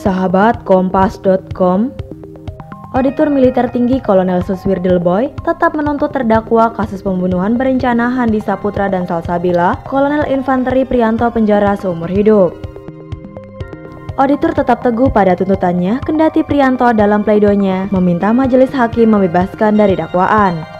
Sahabat Kompas.com Auditor Militer Tinggi Kolonel Suswir Delboy tetap menuntut terdakwa kasus pembunuhan berencana Handi Saputra dan Salsabila, Kolonel Infanteri Prianto penjara seumur hidup. Auditor tetap teguh pada tuntutannya, kendati Prianto dalam pleidonya meminta majelis hakim membebaskan dari dakwaan.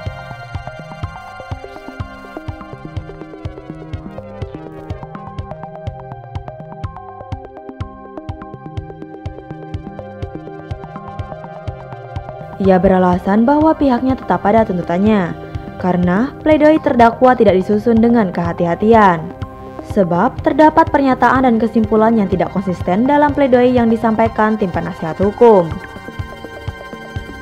Ia beralasan bahwa pihaknya tetap pada tuntutannya, karena pledoi terdakwa tidak disusun dengan kehati-hatian. Sebab terdapat pernyataan dan kesimpulan yang tidak konsisten dalam pledoi yang disampaikan tim penasihat hukum.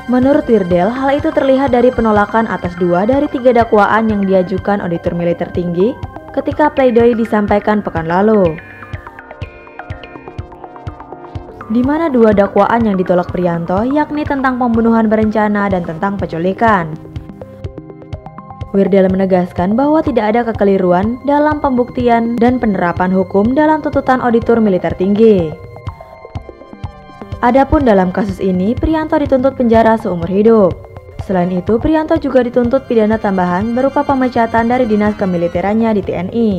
Menurut Wirdel, hal itu terlihat dari penolakan atas dua dari tiga dakwaan yang diajukan auditor militer tinggi ketika pledoi disampaikan pekan lalu di mana dua dakwaan yang ditolak Prianto yakni tentang pembunuhan berencana dan tentang penculikan. Wirdel menegaskan bahwa tidak ada kekeliruan dalam pembuktian dan penerapan hukum dalam tuntutan auditor militer tinggi. Adapun dalam kasus ini, Prianto dituntut penjara seumur hidup. Selain itu, Prianto juga dituntut pidana tambahan berupa pemecatan dari dinas kemiliterannya di TNI.